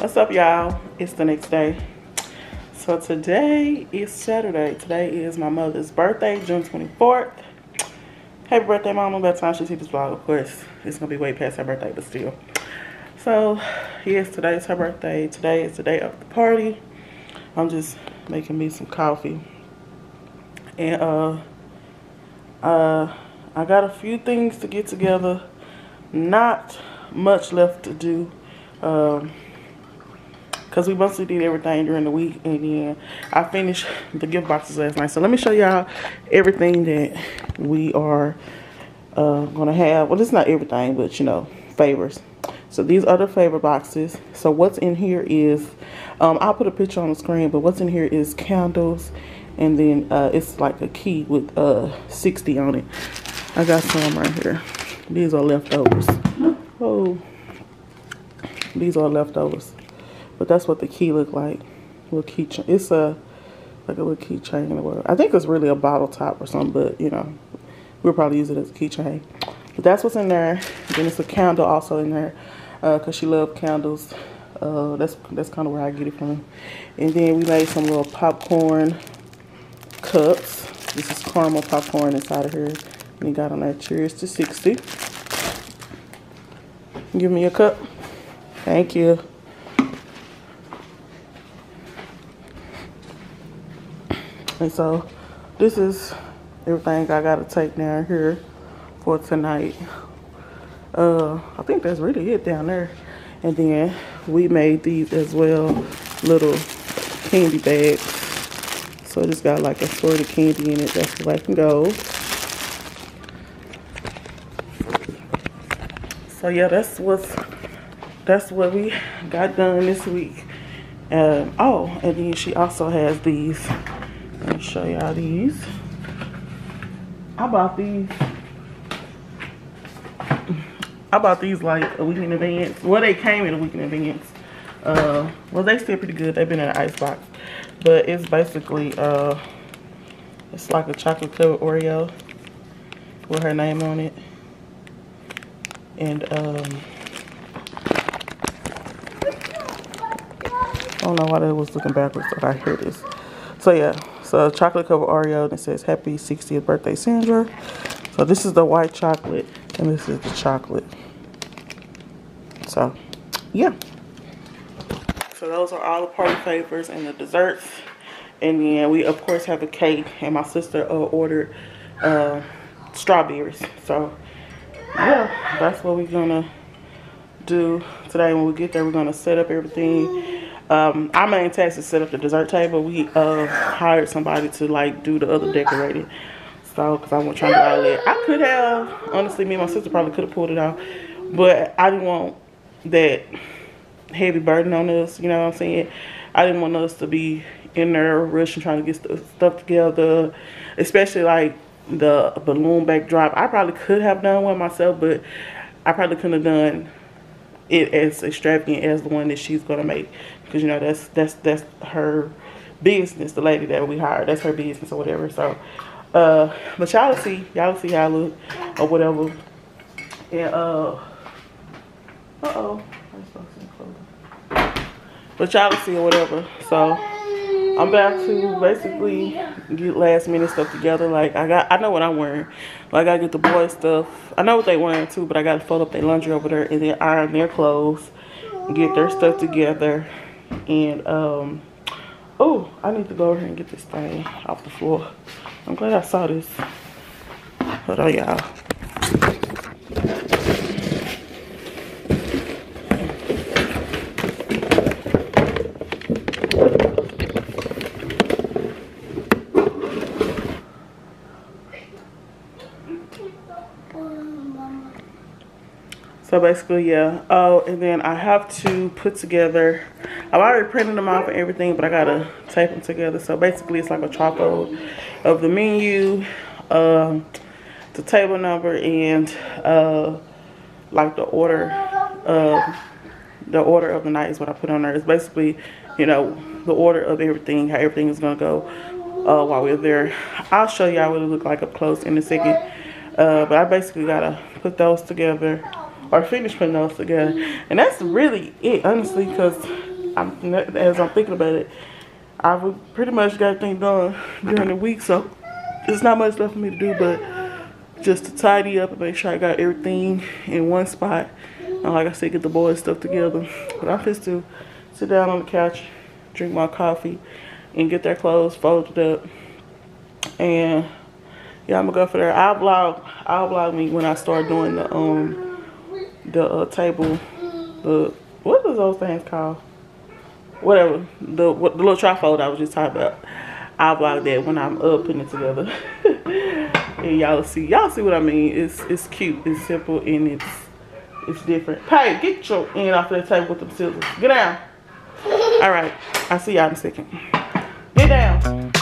What's up, y'all? It's the next day. So today is Saturday. Today is my mother's birthday, June 24th. Happy birthday, mama. By the time she sees this vlog, of course, it's gonna be way past her birthday, but still. So, yes, today is her birthday. Today is the day of the party. I'm just making me some coffee. And, uh, uh, I got a few things to get together. Not much left to do. Um, because we mostly did everything during the week and then I finished the gift boxes last night. So let me show y'all everything that we are uh, gonna have. Well, it's not everything, but you know, favors. So these are the favor boxes. So what's in here is, um, I'll put a picture on the screen, but what's in here is candles and then uh, it's like a key with uh, 60 on it. I got some right here. These are leftovers. Oh, these are leftovers. But that's what the key looked like. Little keychain. It's a like a little keychain or whatever. I think it's really a bottle top or something, but you know, we'll probably use it as a keychain. But that's what's in there. Then it's a candle also in there, uh, cause she loves candles. Uh, that's that's kind of where I get it from. And then we made some little popcorn cups. This is caramel popcorn inside of here. And we got on there. Cheers to 60. Give me a cup. Thank you. And so this is everything I gotta take down here for tonight. Uh, I think that's really it down there. And then we made these as well, little candy bags. So it's got like a sort of candy in it that's black and gold. So yeah, that's what's that's what we got done this week. Um, oh, and then she also has these show y'all these. I bought these. I bought these like a week in advance. Well, they came in a week in advance. Uh, well, they still pretty good. They've been in an ice box. But it's basically, uh, it's like a chocolate covered Oreo with her name on it. And, um, I don't know why that was looking backwards, but I hear this. So yeah, so chocolate covered Oreo and it says happy 60th birthday Sandra. So this is the white chocolate and this is the chocolate. So yeah. So those are all the party favors and the desserts. And then we of course have a cake and my sister uh, ordered uh, strawberries. So yeah, that's what we're gonna do today when we get there. We're gonna set up everything um, main task is set up the dessert table. We uh, hired somebody to like do the other decorating. So, because I wasn't trying to all that. I could have, honestly, me and my sister probably could have pulled it off. But I didn't want that heavy burden on us, you know what I'm saying? I didn't want us to be in there rushing trying to get stuff together, especially like the balloon backdrop. I probably could have done one myself, but I probably couldn't have done it as extravagant as the one that she's gonna make because you know that's that's that's her business the lady that we hired that's her business or whatever so uh but y'all see y'all see how I look or whatever and uh uh-oh but y'all see or whatever so I'm about to basically get last minute stuff together. Like I got, I know what I'm wearing. Like I get the boys stuff. I know what they wearing too, but I gotta fold up their laundry over there and then iron their clothes, and get their stuff together, and um, oh, I need to go over here and get this thing off the floor. I'm glad I saw this. Hold on, y'all. So basically, yeah. Oh, and then I have to put together, I've already printed them off and everything, but I gotta tape them together. So basically, it's like a tripod of the menu, um, the table number, and uh, like the order of the order of the night is what I put on there. It's basically, you know, the order of everything, how everything is gonna go uh, while we're there. I'll show y'all what it look like up close in a second. Uh, but I basically gotta put those together or finish putting those together. And that's really it, honestly, because I'm, as I'm thinking about it, I've pretty much got everything done during the week, so there's not much left for me to do, but just to tidy up and make sure I got everything in one spot. And like I said, get the boys stuff together. But I'm just to sit down on the couch, drink my coffee, and get their clothes folded up. And yeah, I'm gonna go for there. I'll vlog. I'll vlog me when I start doing the um the uh, table. The what is those things called? Whatever the what, the little trifold I was just talking about. I'll vlog that when I'm up putting it together. and y'all see y'all see what I mean. It's it's cute. It's simple and it's it's different. Hey, get your end off of the table with them scissors. Get down. All right. I'll see y'all in a second. Get down.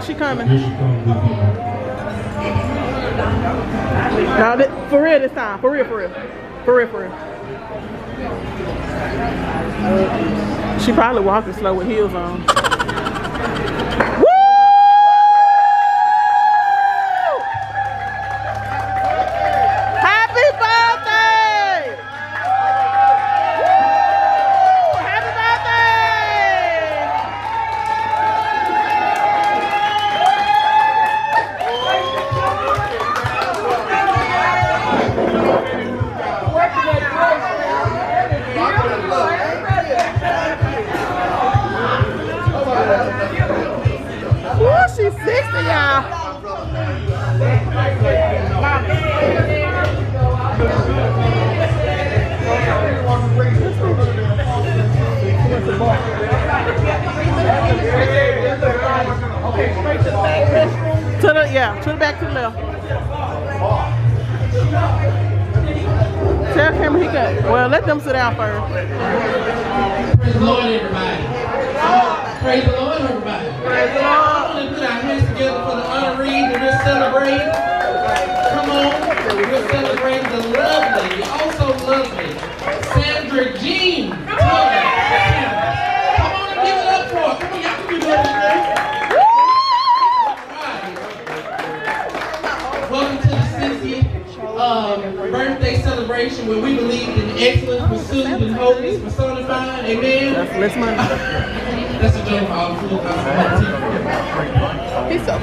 Y'all. She coming. Now, for real this time. For real, for real. For real, for real. She probably walking slow with heels on. sit down. Well, let them sit down first. Praise the Lord, everybody. Praise the Lord, everybody. Praise the Lord. Let's put our hands together for the honorees and we're celebrating. Come on. We're celebrating the lovely, also lovely, Sandra Jean. where we believed in excellence, pursuit, and holiness personified. Amen. That's, my. that's a joke for all the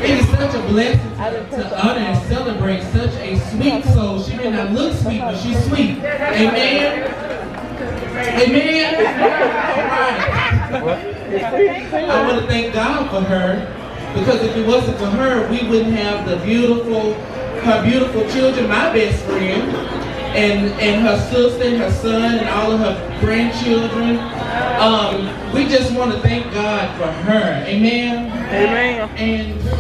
It is such a blessing to, to honor and celebrate such a sweet soul. She may not look sweet, but she's sweet. Amen. Amen. All right. I want to thank God for her because if it wasn't for her, we wouldn't have the beautiful, her beautiful children, my best friend and, and her sister and her son and all of her grandchildren. Um, we just want to thank God for her. Amen? Amen. And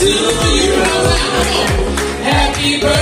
to you. Happy birthday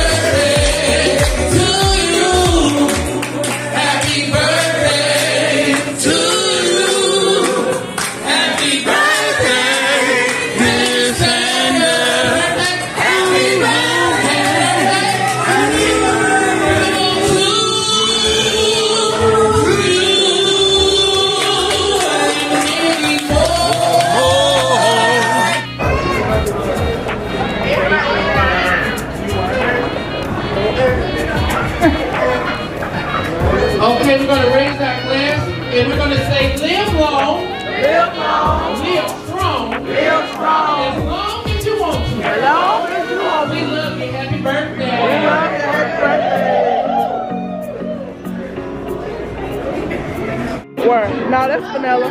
We're gonna raise our glass and we're gonna say live long, live long, live strong, live strong, as long as you want to. As long as you want. We love you. Happy birthday. We love you. Happy birthday. Word. No, that's vanilla.